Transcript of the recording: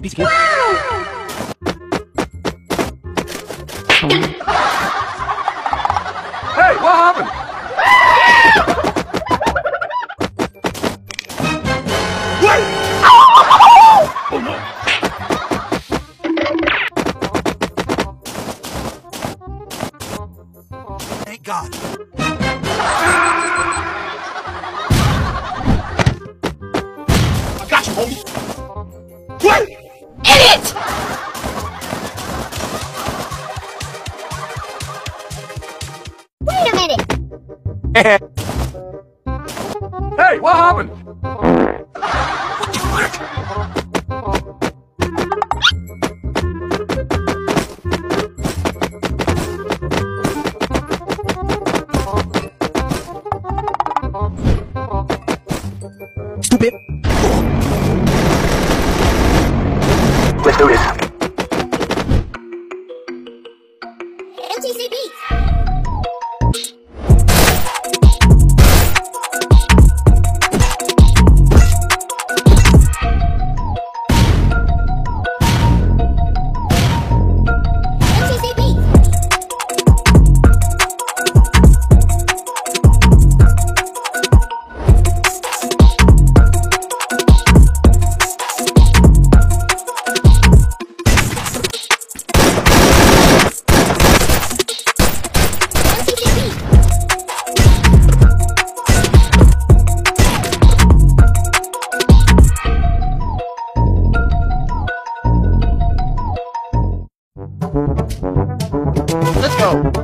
Piece of. Hey, what happened? Oh no. Thank God. Idiot! Wait a minute! Hey, what happened? What the fuck? Stupid. Let's do this. MTC Beats. Okay.